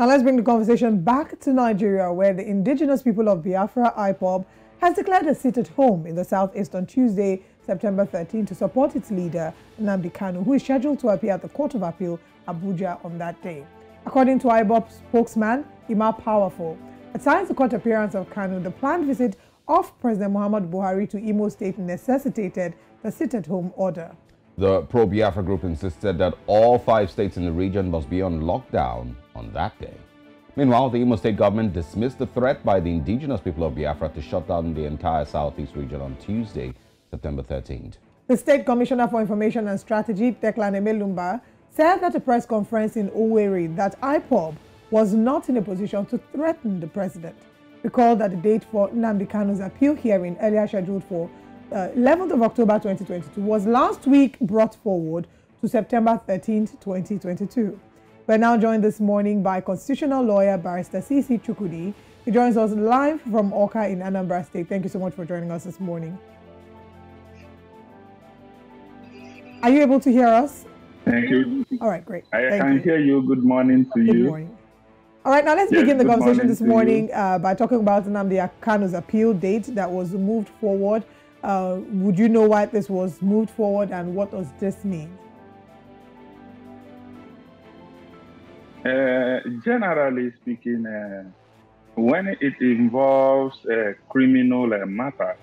Now let's bring the conversation back to Nigeria, where the indigenous people of Biafra, IPOB, has declared a sit at home in the southeast on Tuesday, September 13, to support its leader, Nnamdi Kanu, who is scheduled to appear at the Court of Appeal, Abuja, on that day. According to IPOB spokesman, Emma Powerful, aside the court appearance of Kanu, the planned visit of President Muhammad Buhari to Imo State necessitated the sit-at-home order. The pro-Biafra group insisted that all five states in the region must be on lockdown on that day. Meanwhile, the Imo State government dismissed the threat by the indigenous people of Biafra to shut down the entire southeast region on Tuesday, September 13th. The State Commissioner for Information and Strategy, Declan Emelumba, said at a press conference in Owerri that IPOB was not in a position to threaten the president. Recall that the date for Nnamdi Kanu's appeal hearing, earlier scheduled for uh, 11th of October 2022 was last week brought forward to September 13th, 2022. We're now joined this morning by constitutional lawyer Barrister CC Chukudi. He joins us live from Awka in Anambra State. Thank you so much for joining us this morning. Are you able to hear us? Thank you. All right, great. I Thank can you. hear you. Good morning to Good you. morning. All right, now let's Yes, begin the conversation morning this morning uh, by talking about Nnamdi Kanu's appeal date that was moved forward. Uh, would you know why this was moved forward and what does this mean? Uh, generally speaking, uh, when it involves a criminal uh, matters,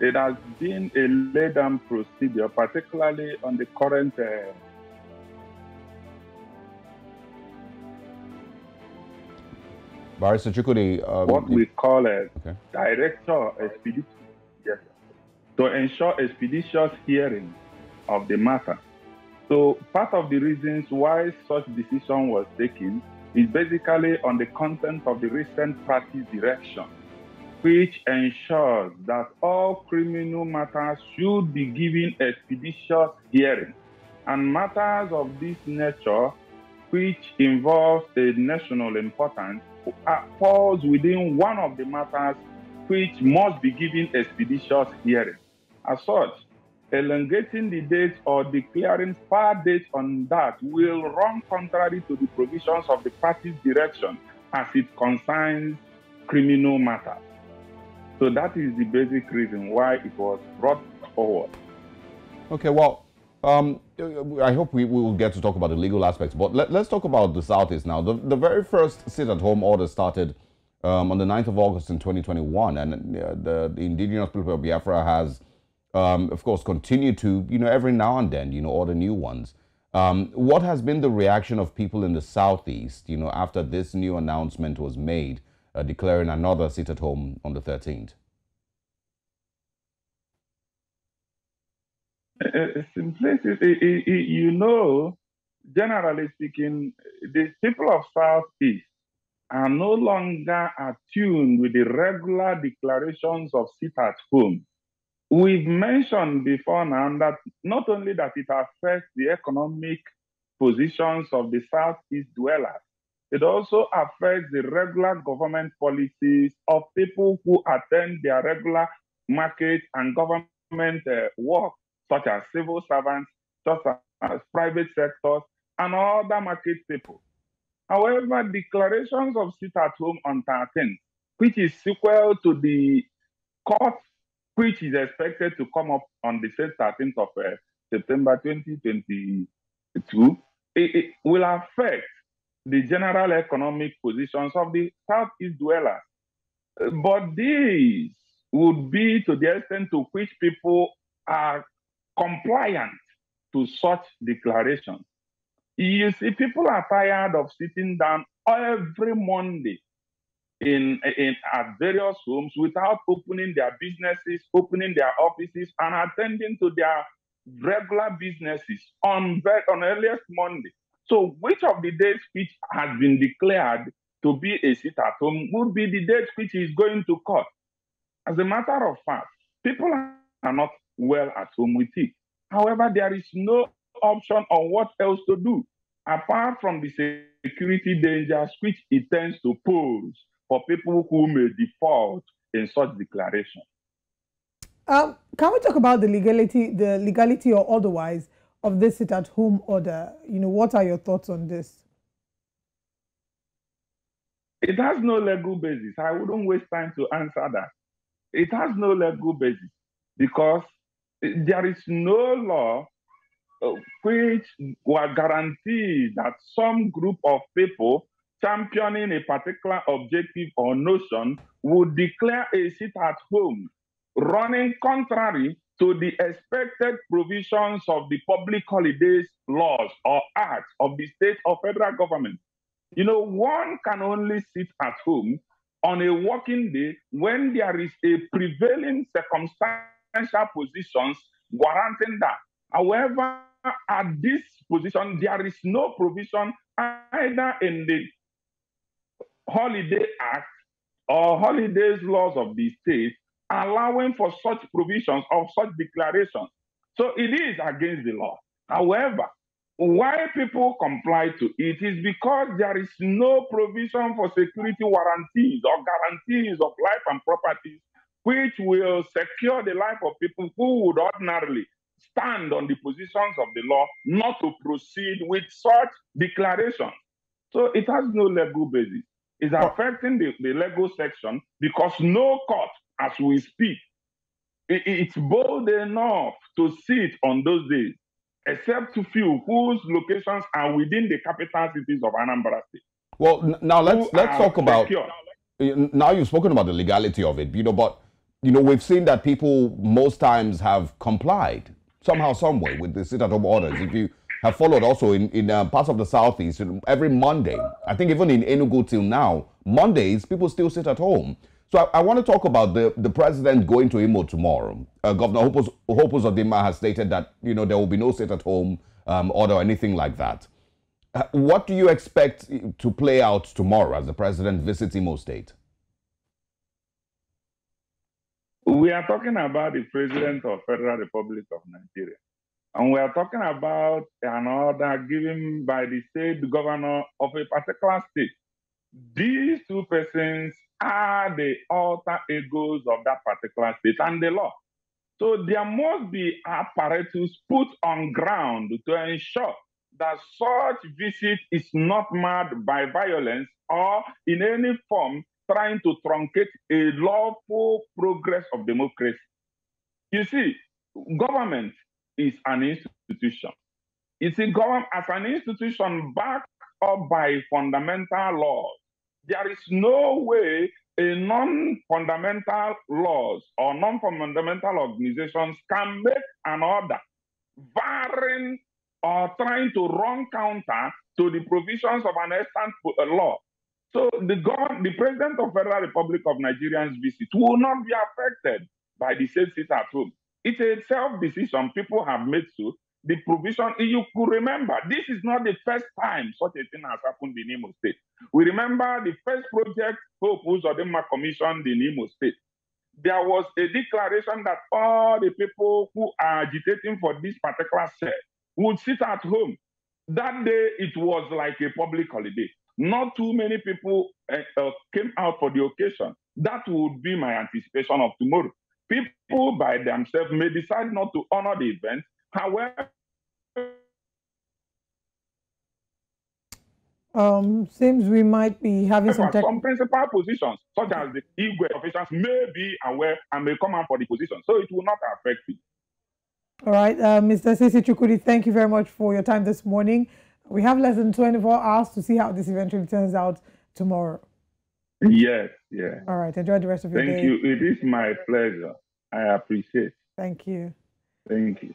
it has been a laid down procedure, particularly on the current. Uh, Barrister Chukudi, um, what we call a Okay. director expeditious, yes, to ensure expeditious hearing of the matter. So part of the reasons why such decision was taken is basically on the content of the recent practice direction, which ensures that all criminal matters should be given expeditious hearing, and matters of this nature, which involves a national importance, falls within one of the matters which must be given expeditious hearing. As such, elongating the date or declaring far dates on that will run contrary to the provisions of the practice direction as it concerns criminal matters. So that is the basic reason why it was brought forward. Okay, well, um, I hope we, we will get to talk about the legal aspects, but let, us talk about the Southeast now. The, the very first sit-at-home order started um, on the 9th of August in 2021, and uh, the, the indigenous people of Biafra has, um, of course, continue to, you know, every now and then, you know, order new ones. Um, what has been the reaction of people in the Southeast, you know, after this new announcement was made, uh, declaring another sit-at-home on the 13th? Uh, i- you know, generally speaking, the people of Southeast are no longer attuned with the regular declarations of sit at home. We've mentioned before now that not only that it affects the economic positions of the Southeast dwellers, it also affects the regular government policies of people who attend their regular market and government uh, work such as civil servants, such as private sectors, and other market people. However, declarations of sit at home on 13, which is sequel to the court, which is expected to come up on the same 13th of uh, September 2022, it, it will affect the general economic positions of the Southeast dwellers. But this would be to the extent to which people are compliant to such declarations. You see, people are tired of sitting down every Monday in, in at various homes without opening their businesses, opening their offices, and attending to their regular businesses on on earliest Monday. So, which of the days which has been declared to be a sit at home would be the date which is going to court? As a matter of fact, people are not well at home with it. However, there is no option on what else to do apart from the security dangers which it tends to pose for people who may default in such declaration. Um, can we talk about the legality, the legality or otherwise of this sit-at-home order? You know, what are your thoughts on this? It has no legal basis. I wouldn't waste time to answer that. It has no legal basis because there is no law uh, which will guarantee that some group of people championing a particular objective or notion would declare a seat at home, running contrary to the expected provisions of the public holidays laws or acts of the state or federal government. You know, one can only sit at home on a working day when there is a prevailing circumstantial positions warranting that. However, at this position, there is no provision either in the Holiday Act or holidays laws of the state allowing for such provisions of such declarations. So it is against the law. However, why people comply to it is because there is no provision for security warranties or guarantees of life and property which will secure the life of people who would ordinarily stand on the positions of the law not to proceed with such declarations. So it has no legal basis. It's affecting the, the legal section because no court, as we speak, it, it's bold enough to sit on those days, except to few whose locations are within the capital cities of Anambra State. Well, now let's let's talk about. Now you've spoken about the legality of it, you know, but you know we've seen that people most times have complied somehow, some way with the sit-at-home orders. If you have followed also in, in uh, parts of the southeast, every Monday, I think even in Enugu till now, Mondays, people still sit at home. So I, I want to talk about the, the president going to Imo tomorrow. Uh, Governor Hopus, Hope Uzodinma has stated that, you know, there will be no sit-at-home um, order or anything like that. Uh, what do you expect to play out tomorrow as the president visits Imo State? We are talking about the President of Federal Republic of Nigeria. And we are talking about an order given by the state governor of a particular state. These two persons are the alter egos of that particular state and the law. So there must be apparatus put on ground to ensure that such visit is not marred by violence or in any form trying to truncate a lawful progress of democracy. You see, government is an institution. It's a government as an institution backed up by fundamental laws. There is no way a non-fundamental laws or non-fundamental organizations can make an order varying or trying to run counter to the provisions of an extant uh, law so the God, the President of Federal Republic of Nigeria's visit will not be affected by the same sit at home. It's a self-decision people have made so. The provision, you could remember, this is not the first time such a thing has happened in Imo State. We remember the first project Hope Uzodinma commissioned in Imo State. There was a declaration that all the people who are agitating for this particular set would sit at home. That day, it was like a public holiday. Not too many people uh, uh, came out for the occasion. That would be my anticipation of tomorrow. People by themselves may decide not to honor the event. However, um, seems we might be having some, tech- some principal positions, such as the Igwe officials, may be aware and may come out for the position. So it will not affect it. All right, uh, Mr. CC Chukudi, thank you very much for your time this morning. We have less than 24 hours to see how this eventually turns out tomorrow. Yes, yeah. All right. Enjoy the rest of your Thank day. Thank you. It is my pleasure. I appreciate. Thank you. Thank you.